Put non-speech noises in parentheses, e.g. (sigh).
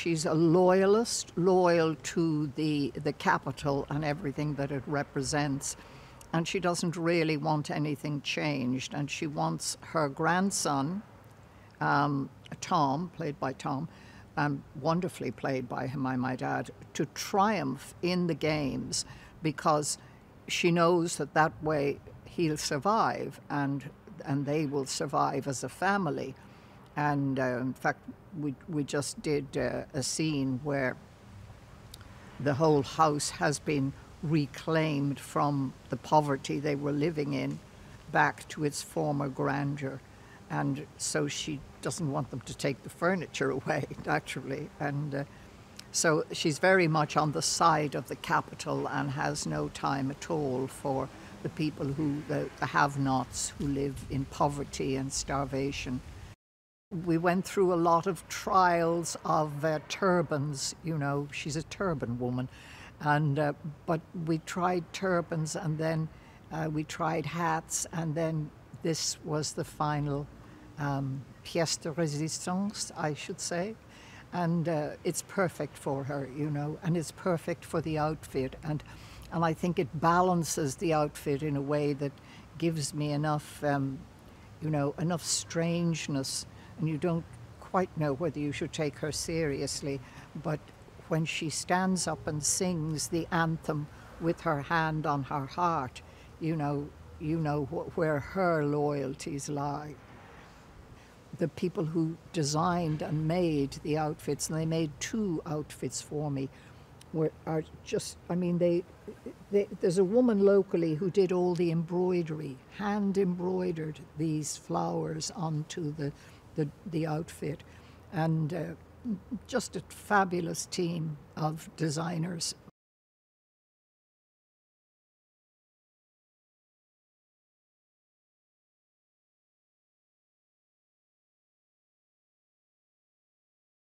She's a loyalist, loyal to the, the Capitol and everything that it represents. And she doesn't really want anything changed. And she wants her grandson, um, Tom, played by Tom, um, wonderfully played by him, I might add, to triumph in the games because she knows that that way he'll survive and, and they will survive as a family. And uh, in fact, we, we just did uh, a scene where the whole house has been reclaimed from the poverty they were living in back to its former grandeur. And so she doesn't want them to take the furniture (laughs) away, naturally. And uh, so she's very much on the side of the Capitol and has no time at all for the people who, the, the have nots, who live in poverty and starvation. We went through a lot of trials of uh, turbans. You know, she's a turban woman, and uh, but we tried turbans, and then uh, we tried hats, and then this was the final um, pièce de résistance, I should say, and uh, it's perfect for her, you know, and it's perfect for the outfit, and and I think it balances the outfit in a way that gives me enough, um, you know, enough strangeness and you don't quite know whether you should take her seriously. But when she stands up and sings the anthem with her hand on her heart, you know, you know wh- where her loyalties lie. The people who designed and made the outfits, and they made two outfits for me, were are just. I mean, they, they. There's a woman locally who did all the embroidery, hand embroidered these flowers onto the the, the outfit. And uh, just a fabulous team of designers